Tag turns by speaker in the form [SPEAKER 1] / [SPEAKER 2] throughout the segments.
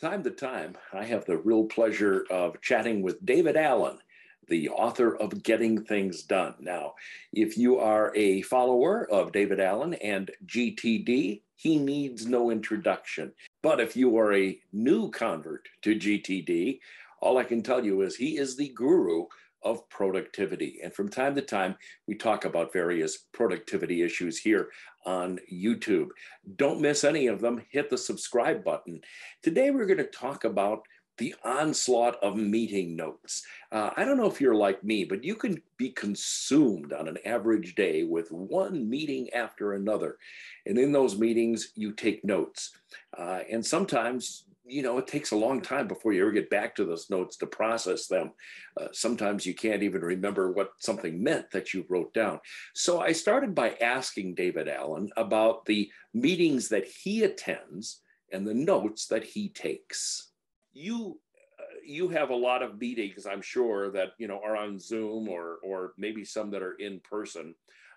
[SPEAKER 1] time to time, I have the real pleasure of chatting with David Allen, the author of Getting Things Done. Now, if you are a follower of David Allen and GTD, he needs no introduction. But if you are a new convert to GTD, all I can tell you is he is the guru of productivity. And from time to time, we talk about various productivity issues here on YouTube. Don't miss any of them. Hit the subscribe button. Today, we're going to talk about the onslaught of meeting notes. Uh, I don't know if you're like me, but you can be consumed on an average day with one meeting after another. And in those meetings, you take notes. Uh, and sometimes you know, it takes a long time before you ever get back to those notes to process them. Uh, sometimes you can't even remember what something meant that you wrote down. So I started by asking David Allen about the meetings that he attends and the notes that he takes. You uh, you have a lot of meetings, I'm sure, that you know are on Zoom or or maybe some that are in person.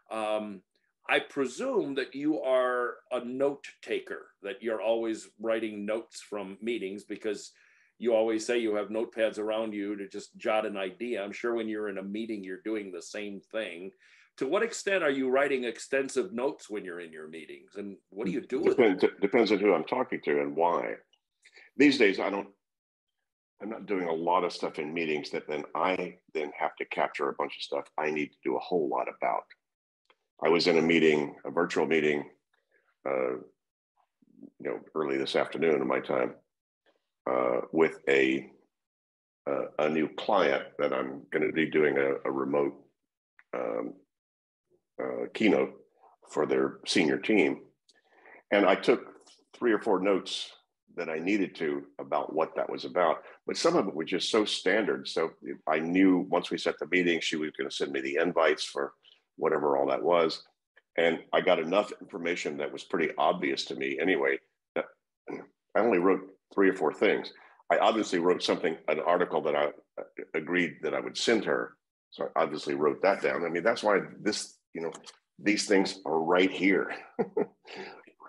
[SPEAKER 1] Um, I presume that you are a note taker, that you're always writing notes from meetings because you always say you have notepads around you to just jot an idea. I'm sure when you're in a meeting, you're doing the same thing. To what extent are you writing extensive notes when you're in your meetings? And what do you do
[SPEAKER 2] depends, Depends on who I'm talking to and why. These days, I don't, I'm not doing a lot of stuff in meetings that then I then have to capture a bunch of stuff I need to do a whole lot about. I was in a meeting, a virtual meeting, uh, you know, early this afternoon in my time, uh, with a uh, a new client that I'm going to be doing a, a remote um, uh, keynote for their senior team, and I took three or four notes that I needed to about what that was about. But some of it was just so standard. So I knew once we set the meeting, she was going to send me the invites for whatever all that was. And I got enough information that was pretty obvious to me anyway. That I only wrote three or four things. I obviously wrote something, an article that I uh, agreed that I would send her. So I obviously wrote that down. I mean, that's why this, you know, these things are right here,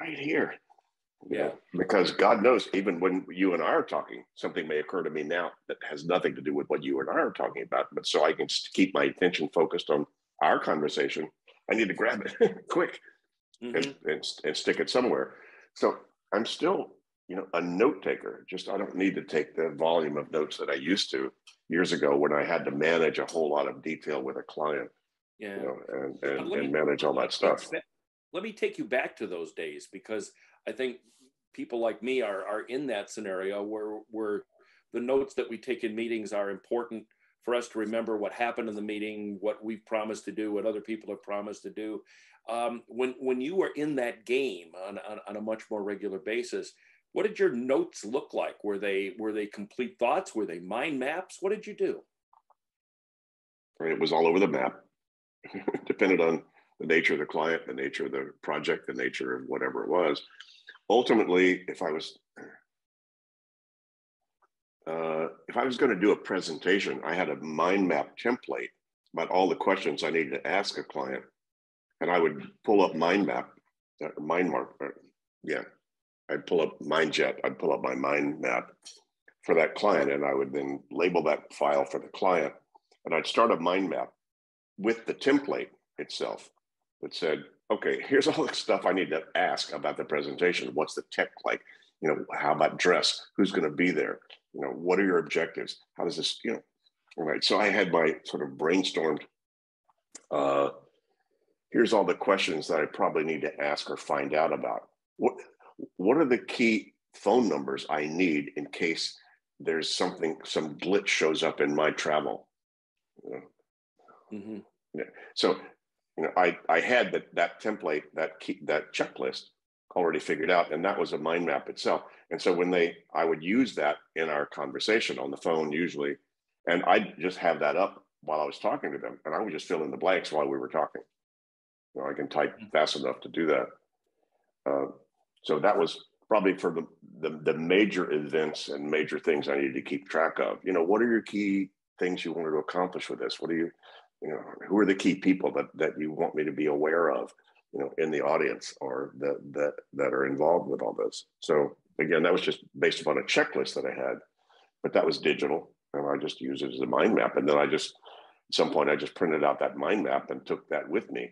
[SPEAKER 2] right here. Yeah. Because God knows, even when you and I are talking, something may occur to me now that has nothing to do with what you and I are talking about. But so I can keep my attention focused on our conversation, I need to grab it quick mm-hmm. and, and, and stick it somewhere. So I'm still, you know, a note taker. Just I don't need to take the volume of notes that I used to years ago when I had to manage a whole lot of detail with a client. Yeah. You know, and, and, and me, manage all that stuff.
[SPEAKER 1] Let me take you back to those days because I think people like me are are in that scenario where where the notes that we take in meetings are important for us to remember what happened in the meeting, what we've promised to do, what other people have promised to do. Um, when when you were in that game on, on, on, a much more regular basis, what did your notes look like? Were they were they complete thoughts? Were they mind maps? What did you do?
[SPEAKER 2] It was all over the map. Depended on the nature of the client, the nature of the project, the nature of whatever it was. Ultimately, if I was uh, if I was going to do a presentation, I had a mind map template about all the questions I needed to ask a client, and I would pull up mind map, uh, mind mark, uh, yeah, I'd pull up MindJet, I'd pull up my mind map for that client, and I would then label that file for the client, and I'd start a mind map with the template itself that said, okay, here's all the stuff I need to ask about the presentation. What's the tech like? You know, how about dress? Who's going to be there? You know, what are your objectives? How does this, you know, all right. So I had my sort of brainstormed. Uh, here's all the questions that I probably need to ask or find out about. What what are the key phone numbers I need in case there's something, some glitch shows up in my travel? You know? mm-hmm. yeah. So, you know, I I had that that template, that key, that checklist already figured out, and that was a mind map itself. And so when they, I would use that in our conversation on the phone usually, and I'd just have that up while I was talking to them, and I would just fill in the blanks while we were talking. You know, I can type mm-hmm. fast enough to do that. Uh, so that was probably for the, the the major events and major things I needed to keep track of. You know, what are your key things you wanted to accomplish with this? What are you, you know, who are the key people that that you want me to be aware of? You know in the audience or that that that are involved with all this so again, that was just based upon a checklist that I had, but that was digital, and I just used it as a mind map. And then I just, at some point, I just printed out that mind map and took that with me.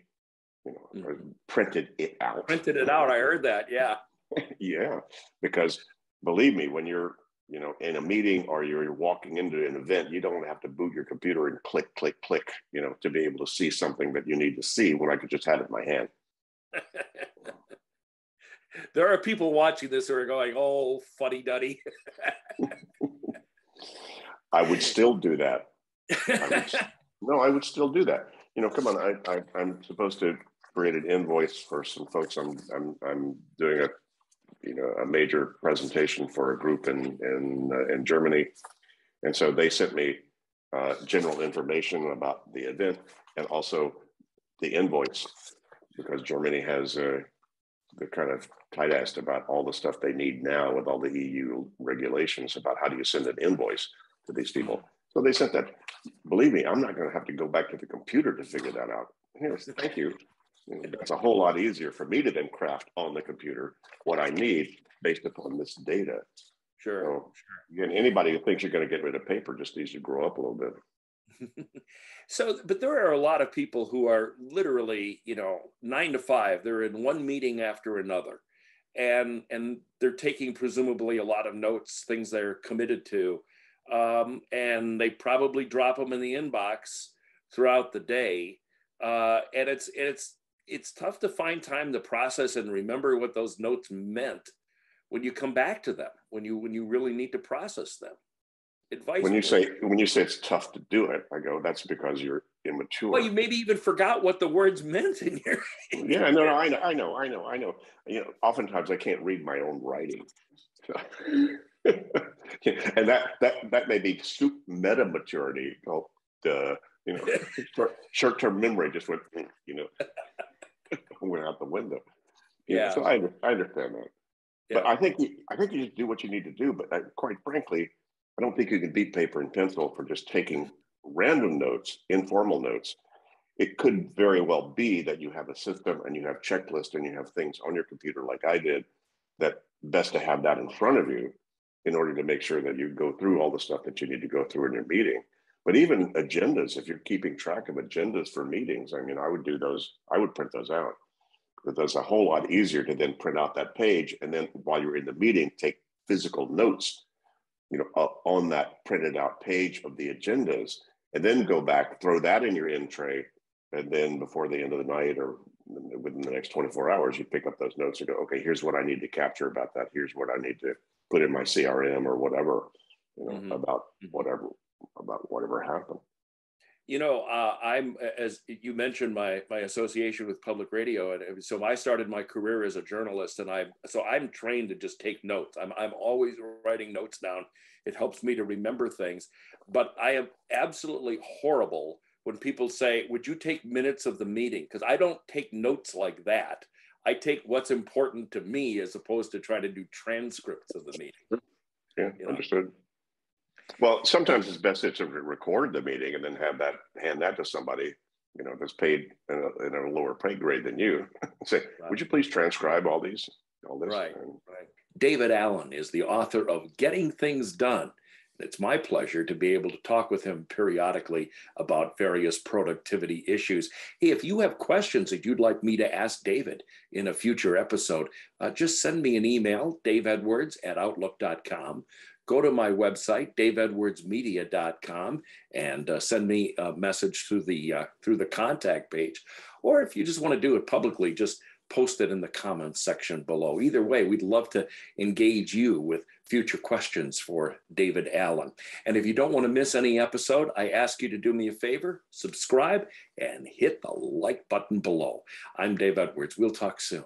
[SPEAKER 2] You know, mm-hmm. printed it out.
[SPEAKER 1] Printed it out. I heard that. Yeah.
[SPEAKER 2] yeah, because believe me, when you're you know in a meeting or you're walking into an event, you don't have to boot your computer and click, click, click, you know, to be able to see something that you need to see when I could just have it in my hand.
[SPEAKER 1] there are people watching this who are going, "Oh, funny duddy."
[SPEAKER 2] I would still do that. I would, no, I would still do that. You know, come on, I, I I'm supposed to create an invoice for some folks. I'm I'm I'm doing a you know a major presentation for a group in in uh, in Germany, and so they sent me uh, general information about the event and also the invoice because Germany has uh, they're kind of tight assed about all the stuff they need now with all the EU regulations about how do you send an invoice to these people. So they sent that. Believe me, I'm not going to have to go back to the computer to figure that out. Here, thank you. It's a whole lot easier for me to then craft on the computer what I need based upon this data.
[SPEAKER 1] Sure. So,
[SPEAKER 2] sure. Again, anybody who thinks you're going to get rid of paper just needs to grow up a little bit.
[SPEAKER 1] so, but there are a lot of people who are literally, you know, nine to five. They're in one meeting after another, and and they're taking presumably a lot of notes, things they're committed to, um, and they probably drop them in the inbox throughout the day. Uh, and it's it's it's tough to find time to process and remember what those notes meant when you come back to them when you when you really need to process them
[SPEAKER 2] advice when you say when you say it's tough to do it i go that's because you're immature
[SPEAKER 1] well you maybe even forgot what the words meant in your
[SPEAKER 2] yeah no no i know i know i know i know you know oftentimes i can't read my own writing and that that that may be meta maturity called uh, you know short, short-term memory just went you know went out the window. Yeah. yeah. So I, I understand that. Yeah. But I think you, I think you just do what you need to do. But I, quite frankly, I don't think you can beat paper and pencil for just taking random notes, informal notes. It could very well be that you have a system and you have checklists and you have things on your computer like I did that best to have that in front of you in order to make sure that you go through all the stuff that you need to go through in your meeting. But even agendas, if you're keeping track of agendas for meetings, I mean, I would do those, I would print those out. But that's a whole lot easier to then print out that page and then while you're in the meeting, take physical notes, you know, uh, on that printed out page of the agendas, and then go back, throw that in your in tray, and then before the end of the night or within the next 24 hours, you pick up those notes and go, okay, here's what I need to capture about that. Here's what I need to put in my CRM or whatever, you know, mm-hmm. about mm-hmm. whatever about whatever happened.
[SPEAKER 1] You know, uh, I'm as you mentioned my my association with public radio, and so I started my career as a journalist, and I so I'm trained to just take notes. I'm I'm always writing notes down. It helps me to remember things, but I am absolutely horrible when people say, "Would you take minutes of the meeting?" Because I don't take notes like that. I take what's important to me as opposed to trying to do transcripts of the meeting.
[SPEAKER 2] Yeah, you know? understood. Well, sometimes it's best to record the meeting and then have that hand that to somebody, you know, that's paid in a, in a lower pay grade than you. Say, right. would you please transcribe all these, all this?
[SPEAKER 1] Right, and, right. David Allen is the author of Getting Things Done. It's my pleasure to be able to talk with him periodically about various productivity issues. Hey, if you have questions that you'd like me to ask David in a future episode, uh, just send me an email, daveedwards at outlook.com go to my website daveedwardsmedia.com and uh, send me a message through the uh, through the contact page. Or if you just want to do it publicly just post it in the comments section below. Either way we'd love to engage you with future questions for david allen. And if you don't want to miss any episode i ask you to do me a favor subscribe and hit the like button below. I'm dave edwards. We'll talk soon